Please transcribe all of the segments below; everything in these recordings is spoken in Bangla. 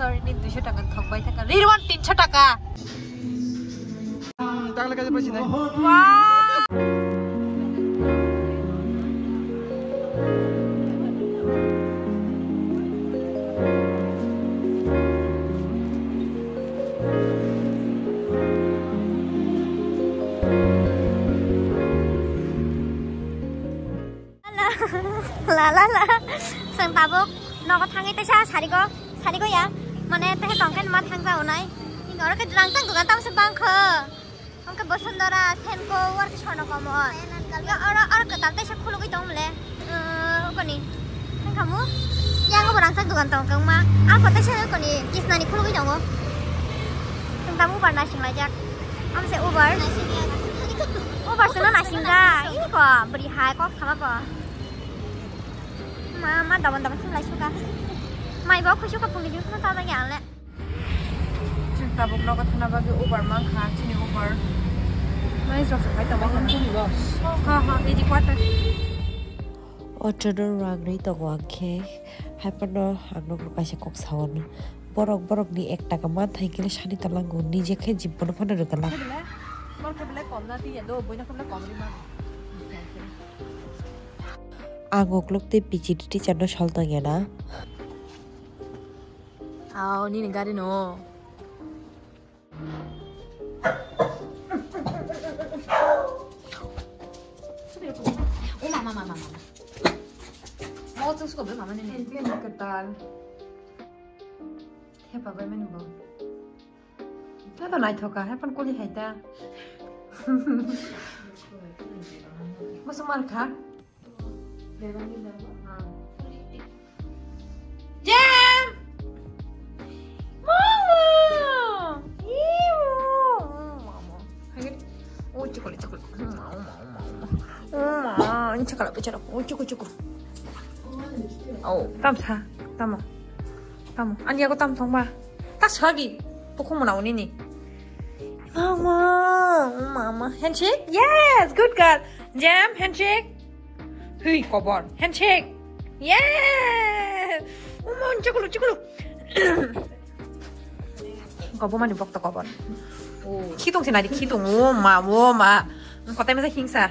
সরি নি দুশো টাকা থকবাই থাকা রিরওয়ান তিনশো টাকা টাকলে কাজে পাইছি নাই 라라라 승바복 너가 탕이 때샤 사리고 사리고야 মানে তেহে টংকেন মা থাংজা ওনাই ইংগা ওরকে রাংতাং দুগান তাম সে বাংখ অঙ্কে বসুন্ধরা সেনকো ওয়ার্ক ছড়ন কমন ইয়া আর আর কে তাতে সে খুলুগি দমলে ওকনি খামু ইয়াঙ্গো রাংতাং দুগান তাম কং মা আর কতে সে ওকনি কিসনানি খুলুগি দঙ্গো 마이버 쿠쇼카 보기 좀 따다게 안래 진짜 복나 같은 나가게 오버만 가치니 오버 많이 좋아서 가있다 먹은 거니까 하하 이제 과다 অচনৰ ৰাংৰি টঙাখে হাইপান আগ্ন প্ৰকাশে কক চাৱন বৰক বৰক নি এক টাকা মান থাকিলে চানি তালাংগু নিজে খাই জীৱন ফানে ৰগলা আঙক লোক তে পিচিটি চান চল টাঙে না 아우 니는 가리노 엄마 엄마 엄마 엄마 어쩔 수가 왜 마마 내는 거야? 그 딸. 해봐 왜 매는 거? 해봐 나이 터가 해봐 꼬리 해다. 무슨 말 가? 내가 믿는 거? 엄마, 인체 가라 빼쳐라. 어쩌고 저쩌고. 어, 땀 차. 땀아. 땀아. 아니, 이거 땀 정말. 딱 저기. 포켓몬 나오니니. 엄마, 엄마, 엄마. 핸식? Yes, good girl. Jam, 핸식. 흐이, 거번. 핸식. Yes. 어머, 쭈글루, 쭈글루. 거보만이 먹다 거번. 키동생 아니 키동. 오마, 오마. 거 때문에 힘사.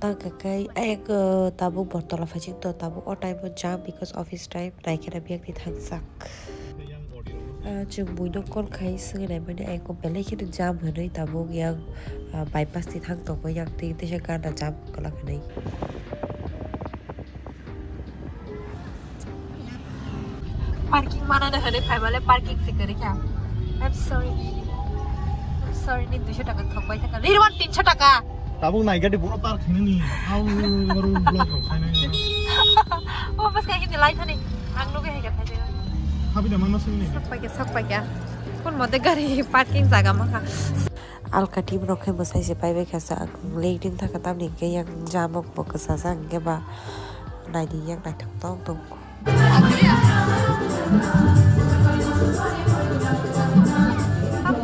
tangakai ayag tabuk bortola fajik to tabuk all time jam because office time naikena biak di thangsak chung bui no kon khai sư này mới này có bé lấy khi được jam hơn đấy tabuk yang bypass thì thang tổng với yang thì thế sẽ can là jam có là cái này parking mana dah hele phải bale parking se kare kya I'm sorry I'm sorry ni 200 টাকা ঠকাই টাকা রিরওয়ান 300 টাকা tabung naik di pura park? Ini nih. Aku baru blok loh oh pas kayak gini light nih. Anglo kayak gitu aja tapi udah mana sih ini? Sok pakai sok pakai. Pun mau tegari parking jaga maka alkatim rokhe musai sipai bek hasa ya, lek din thaka ni ke yang jamok bok sasa ke ba nai di yang nai thak tong tong.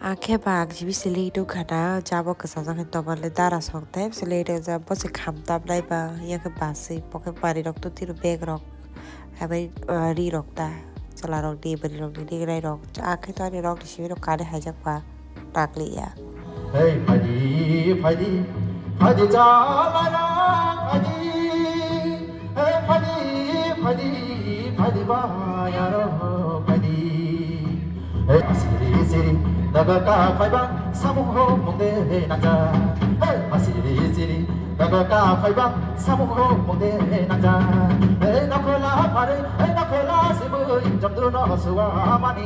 ro pa ro tai ya ko ke to pura light bai thas ke sa su sak आखे बाग जिबि सिले तो खाना जाबो के साजा के तबले दारा सकते सिले रे जा बसे खाम ताप लाई बा या के बासे पके पारी रख तो तिरो बैग रख हबै री रखता चला रख दे बरी रख दे रे रख आखे तो रे रख दिसि रो काले हाजक बा टाकली या Hey, Paddy, Paddy, Paddy, Jalala, Paddy. Hey, Paddy, Paddy, 나가까 팔방 사먹으러 먹네 남자. 마시리시리. 나가까 팔방 사먹으러 먹네 남자. 에나콜라 파리 에나콜라 세부 인정도 넣어서와 마니.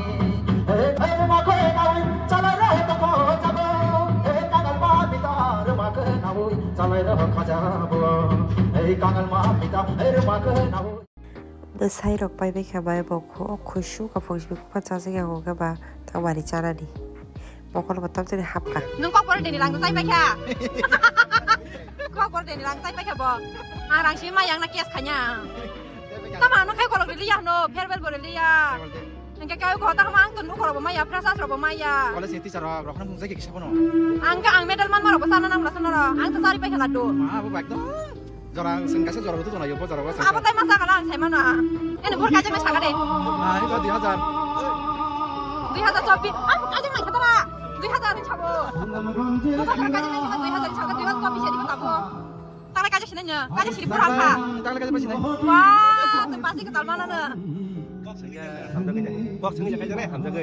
에마코에 나오이 잘라라 했다고 자고 에까갈마 미다 르마크 나오이 잘라라 가자고 에까갈마 미다 르마크 나오이 द सही रोक पाई भी खबर बोखो खुशू का फौज भी पचास के होगा बा तो हमारी चारा नहीं Mokol batam sini hapka. Nung kokor pura dini saya sampai Kokor Kok pura dini langsa sampai kya bo? Arang sih mah yang nak kias kanya. Tama nak kayak kalau dilihat no, farewell boleh lihat. kaya kayu kota kama angkun nung kalau bermaya, perasa kalau bermaya. Kalau sih itu cara berapa kamu saya kisah puno. Angka ang medal man malah besar nanam lasan no. Angka sari pakai lado. Ah, bu baik dong. Jorang sengkasa jorang itu tuh nayo po jorang. Apa tay masa kalau saya mana? Ini bukan kaca mesra kade. Ah, ini dia Dihajar Dia jar copy. Ah, kaca macam lah. 黑吃不？我说看感觉人家为啥在吃？感觉我搞没钱，你们干么？打了感觉现在呢，感觉现在不让看。打了感觉不现在。哇，这把这个干嘛了呢？搞成个喊这个的，搞成个就开着来喊这个。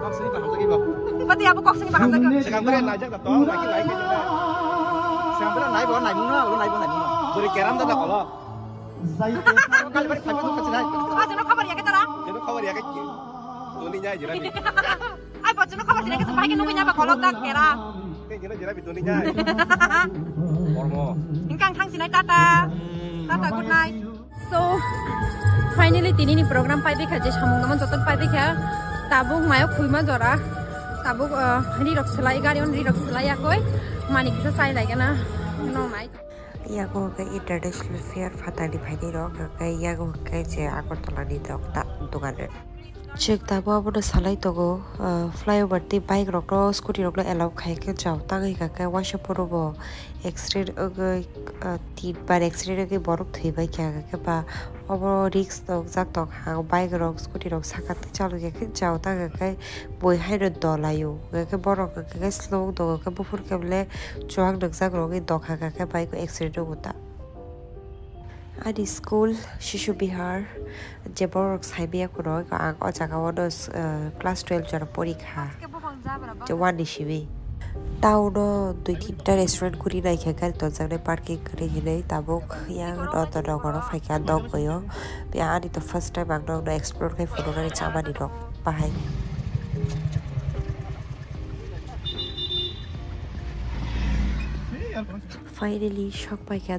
搞成个喊这个不？不对呀，不搞成个喊这个。sekarang boleh najak tak tahu lagi lain kita. Sekarang boleh naik bawah naik muna, lu naik bawah naik muna. Boleh keram tak kalau. Kali balik sampai tu kasih naik. Kasih nak kabar ya kita lah. Jadi kabar ya kita Tuh nih aja nih. Ay, bocor no kabar sini kita pakai nunggunya apa kalau tak kira. Nih jadi jadi bitu nih aja. Ormo. Ingkang thang sini tata. Tata good night. So, finally tini ni program pai dekha je samung naman jotot pai dekha. Tabuk mayo khuima jora. Tabuk ri rok selai gari on ri rok selai akoi. Mani kisa sai lai kana. No night. ইয়াগো K international fair ফাতানি ভাইনি rock কে ইয়াগো কে যে আগরতলানি দক তা দোকানে চেক তাবো আবনো সালাই তগো ফ্লাইওভার তি বাইক রক স্কুটি রক এলাও খাইকে যাও তাঙ্গি কাকে ওয়াশে পড়ব এক্সরে তিনবার এক্সরে কে বরফ থইবাই খাকে বা অব রিক্স তক যাক তক হাং বাইক রক স্কুটি রক সাকাতে চালু কে যাও তাঙ্গে বই হাইর দলায়ু কে বরফ কে স্লো দগ কে বুফুর কেবলে চুয়াক নকজাক রগে দখা কাকে বাইক এক্সরে গুতা আদি স্কুল শিশু বিহার যে বড় সাইবিয়া কোনো অ জায়গাওয়ানো ক্লাস টুয়েলভ জন পরীক্ষা যে ওয়ান নিশিবি টাউনো দুই তিনটা রেস্টুরেন্ট ঘুরি নাই খেয়ে তো জানে পার্কিং করে গেলে তাবুক ইয়া নত নগর ফাইকা দগ গয় বে আনি তো ফার্স্ট টাইম আংনো এক্সপ্লোর খাই ফটো গাড়ি চামানি রক বাহাই ফাইনালি শখ পাইকা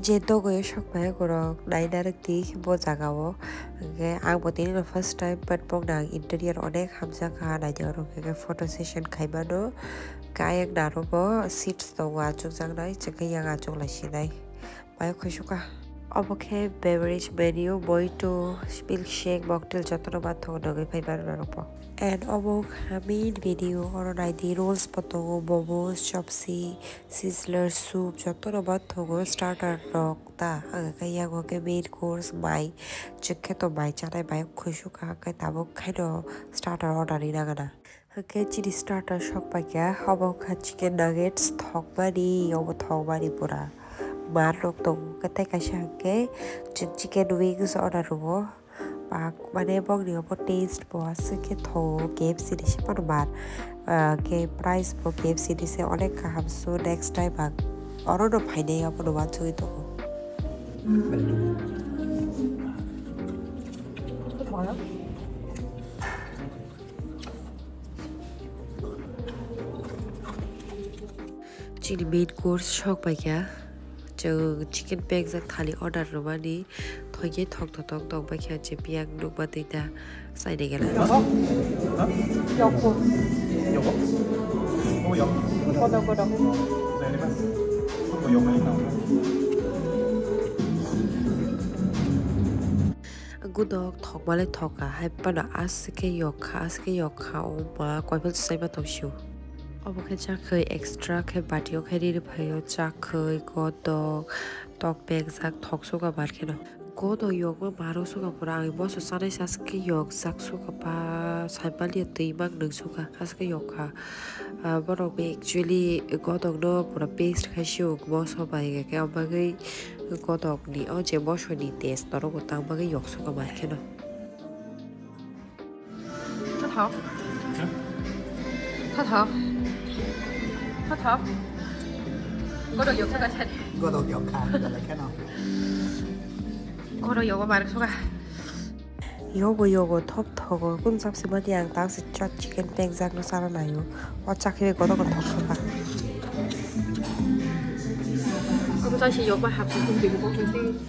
제도고의 셔크마에 고로 나이나르 디히 보자가오 게 아보티니 first time but pogna interior onek hamsa kha na joro ke photo session khaimano kayak narobo seats to wa chuk jang nai chekai yang achuk la sinai bai khushuka অবখে বেভারেজ মেনিউ বইটো মিল্ক শেক মকটেল যতনো বাদ থব নগৈ ফাইবার নারব এন্ড অবক হামিন ভিডিও অরনাই দি রোলস পতঙ্গ momos chop suey sizzler soup যতনো বাদ থব স্টার্টার রক তা আগে ইয়াগকে মেইন কোর্স মাই চেকে তো মাই চানাই বায়ো খাইসুকা হাকে তাবক খাইনো স্টার্টার অর্ডারই নাগানা। হাকে চিনি স্টার্টার সব পাইকা অবক চিকেন নাগেটস থকবানি অব থকবানি পুরা। marlok tongo kei kaisa hingke chik chicken wings orarungo pak mane bongni obo taste bo aswkhe tongo KFC ni simano bar ke price bo KFC ni se onek kaham su next time ang orono phainai abono uansugui tongo Thank you. chili main course शौक pa kya chang chicken bag jang thali order rồi mà đi thôi thok thok ba khya che piang nuk ba biếng ta sai de gela yoko. Yoko. O yoko. Kodo kodo zai de ba o yoko. Ni na gudok thok male thoka. Hai pa na aske yokha aske yokha o ma kwai phel sai ma thok shiu. obo khe cha khoi extra khe batio khe ri phayo cha khoi go do tok bag zak thok so ga bar khelo go do yog ma baro so ga pura ai bos sare sas ki yog zak so ga pa saibal ye tei bang nang so ga as ke yog kha ah, baro be actually go do no pura paste kha shi yog bos ho bai ga ke oba gai go do ni o je bos ho ni test toro go tang ba ga yog so ga bar khelo thật hả? Thật hả? 磕头。嗰度要磕个七。嗰度要磕，再来看咯。嗰度要我买个出个。요거 요거 톱톱고 꿈잡스머디앙 당시 첫 치킨 뺑작 노 살아나요 어차피 왜 거덕은 톱톱아 꿈잡시 요거 합치고 빙고 선생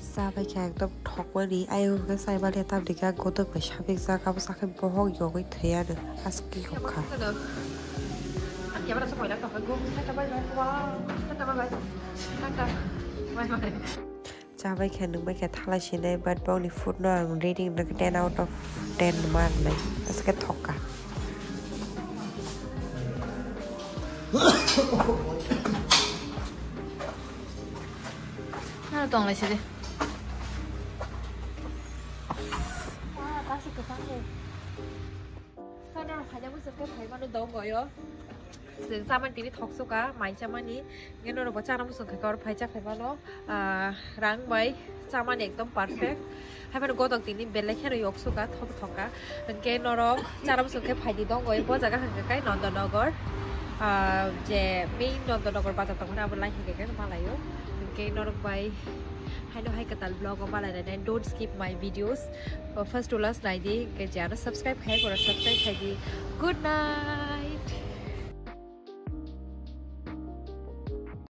사베 캬도 턱월이 아유 그 사이바리 탑리가 고덕 그 샤빅 사가부 사케 보호 요거 돼야르 아스키 ก็ 요카 꿈잡스 요거 y ahora se baila café con tata bye bye wow tata bye bye tata bye bye จ้าไปแค่หนึ่งไปแค่ทั้งละชิ้นในบัดบอลนี่ฟุตนอล rating นักเตะ out of 10มากเลยแล้วสก็ทอกกันน่าต้องเลยสิเด้八十个方面，反正还在不是给陪伴着等我哟。saman sao mình tìm thọc số cá máy cho mà ní nghe nói được có cha nó muốn sửa cái cầu phải chắc phải perfect hai bên gọi tổng tìm đi bên lấy khen rồi yok số cá thọc thọc cá thằng kia nó đó cha nó muốn sửa cái phải đi đâu rồi bữa giờ các thằng cái cái non tận đâu rồi à về mình non tận đâu rồi bao giờ tổng nào bên lấy cái cái nó mang lại bay hai đứa hai cái tal blog của bạn don't skip my videos first to last này đi cái chả subscribe hay còn subscribe hay đi good night